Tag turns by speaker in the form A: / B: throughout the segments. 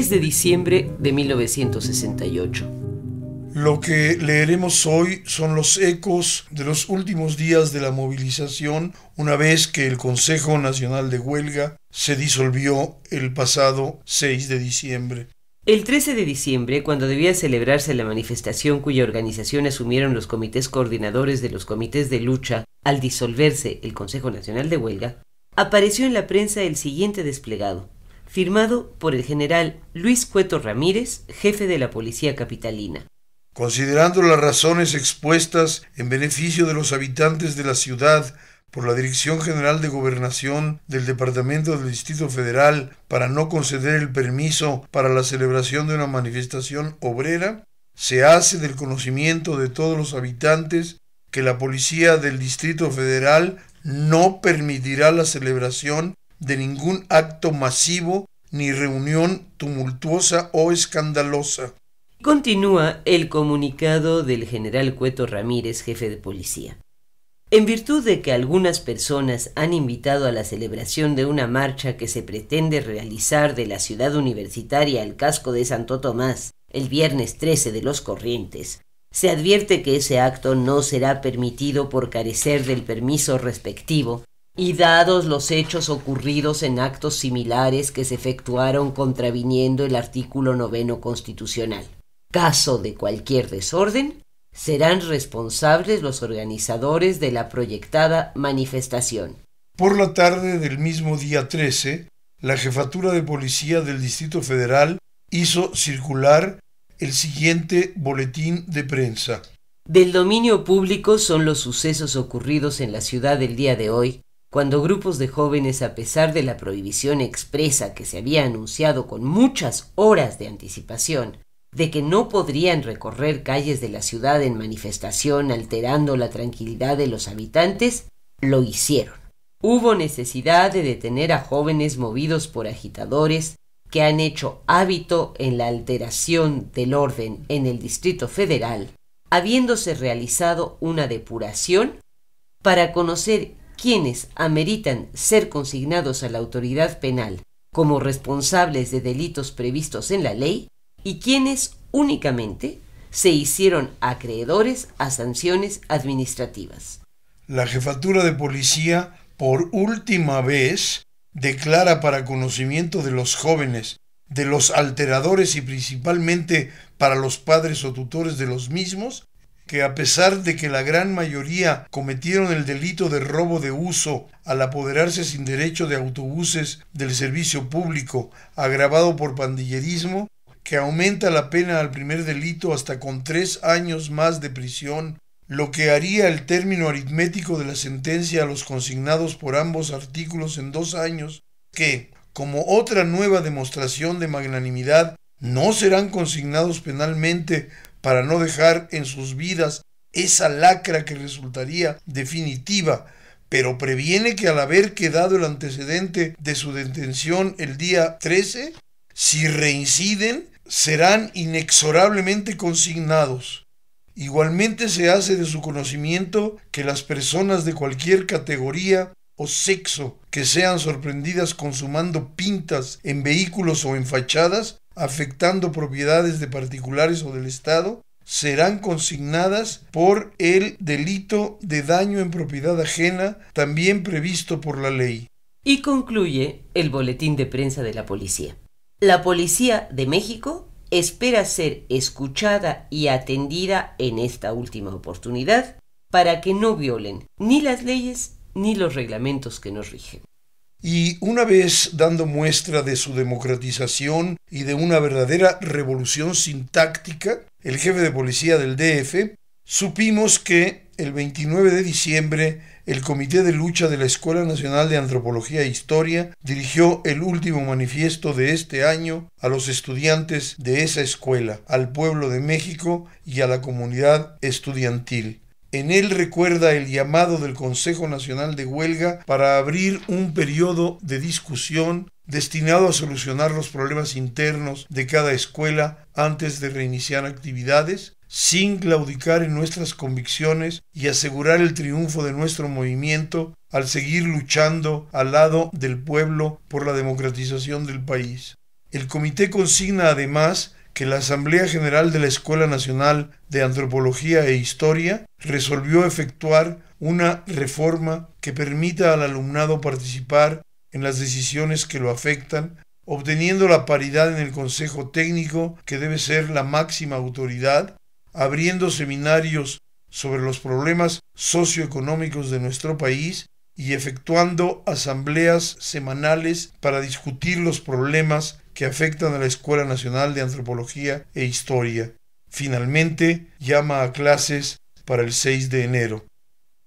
A: 10 de diciembre de 1968.
B: Lo que leeremos hoy son los ecos de los últimos días de la movilización una vez que el Consejo Nacional de Huelga se disolvió el pasado 6 de diciembre.
A: El 13 de diciembre, cuando debía celebrarse la manifestación cuya organización asumieron los comités coordinadores de los comités de lucha al disolverse el Consejo Nacional de Huelga, apareció en la prensa el siguiente desplegado, firmado por el general Luis Cueto Ramírez, jefe de la Policía Capitalina.
B: Considerando las razones expuestas en beneficio de los habitantes de la ciudad por la Dirección General de Gobernación del Departamento del Distrito Federal para no conceder el permiso para la celebración de una manifestación obrera, se hace del conocimiento de todos los habitantes que la Policía del Distrito Federal no permitirá la celebración de ningún acto masivo ni reunión tumultuosa o escandalosa
A: Continúa el comunicado del general Cueto Ramírez, jefe de policía. En virtud de que algunas personas han invitado a la celebración de una marcha que se pretende realizar de la ciudad universitaria al casco de Santo Tomás el viernes 13 de los corrientes, se advierte que ese acto no será permitido por carecer del permiso respectivo y dados los hechos ocurridos en actos similares que se efectuaron contraviniendo el artículo noveno constitucional caso de cualquier desorden, serán responsables los organizadores de la proyectada manifestación.
B: Por la tarde del mismo día 13, la jefatura de policía del Distrito Federal hizo circular el siguiente boletín de prensa.
A: Del dominio público son los sucesos ocurridos en la ciudad del día de hoy, cuando grupos de jóvenes, a pesar de la prohibición expresa que se había anunciado con muchas horas de anticipación, de que no podrían recorrer calles de la ciudad en manifestación alterando la tranquilidad de los habitantes, lo hicieron. Hubo necesidad de detener a jóvenes movidos por agitadores que han hecho hábito en la alteración del orden en el Distrito Federal, habiéndose realizado una depuración para conocer quiénes ameritan ser consignados a la autoridad penal como responsables de delitos previstos en la ley y quienes únicamente se hicieron acreedores a sanciones administrativas.
B: La jefatura de policía por última vez declara para conocimiento de los jóvenes, de los alteradores y principalmente para los padres o tutores de los mismos, que a pesar de que la gran mayoría cometieron el delito de robo de uso al apoderarse sin derecho de autobuses del servicio público agravado por pandillerismo, que aumenta la pena al primer delito hasta con tres años más de prisión, lo que haría el término aritmético de la sentencia a los consignados por ambos artículos en dos años, que, como otra nueva demostración de magnanimidad, no serán consignados penalmente para no dejar en sus vidas esa lacra que resultaría definitiva, pero previene que al haber quedado el antecedente de su detención el día 13, si reinciden, serán inexorablemente consignados. Igualmente se hace de su conocimiento que las personas de cualquier categoría o sexo que sean sorprendidas consumando pintas en vehículos o en fachadas, afectando propiedades de particulares o del Estado, serán consignadas por el delito de daño en propiedad ajena, también previsto por la ley.
A: Y concluye el boletín de prensa de la policía. La Policía de México espera ser escuchada y atendida en esta última oportunidad para que no violen ni las leyes ni los reglamentos que nos rigen.
B: Y una vez dando muestra de su democratización y de una verdadera revolución sintáctica, el jefe de policía del DF, supimos que el 29 de diciembre el Comité de Lucha de la Escuela Nacional de Antropología e Historia dirigió el último manifiesto de este año a los estudiantes de esa escuela, al pueblo de México y a la comunidad estudiantil. En él recuerda el llamado del Consejo Nacional de Huelga para abrir un periodo de discusión destinado a solucionar los problemas internos de cada escuela antes de reiniciar actividades sin claudicar en nuestras convicciones y asegurar el triunfo de nuestro movimiento al seguir luchando al lado del pueblo por la democratización del país. El comité consigna además que la Asamblea General de la Escuela Nacional de Antropología e Historia resolvió efectuar una reforma que permita al alumnado participar en las decisiones que lo afectan, obteniendo la paridad en el Consejo Técnico, que debe ser la máxima autoridad, abriendo seminarios sobre los problemas socioeconómicos de nuestro país y efectuando asambleas semanales para discutir los problemas que afectan a la Escuela Nacional de Antropología e Historia. Finalmente, llama a clases para el 6 de enero.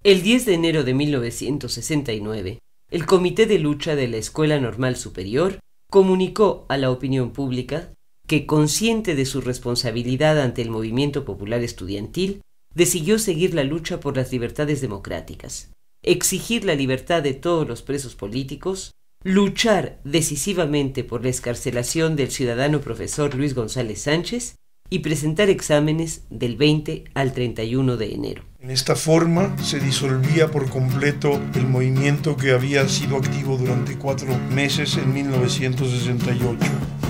A: El 10 de enero de 1969, el Comité de Lucha de la Escuela Normal Superior comunicó a la opinión pública que, consciente de su responsabilidad ante el movimiento popular estudiantil, decidió seguir la lucha por las libertades democráticas, exigir la libertad de todos los presos políticos, luchar decisivamente por la escarcelación del ciudadano profesor Luis González Sánchez y presentar exámenes del 20 al 31 de enero.
B: En esta forma se disolvía por completo el movimiento que había sido activo durante cuatro meses en 1968.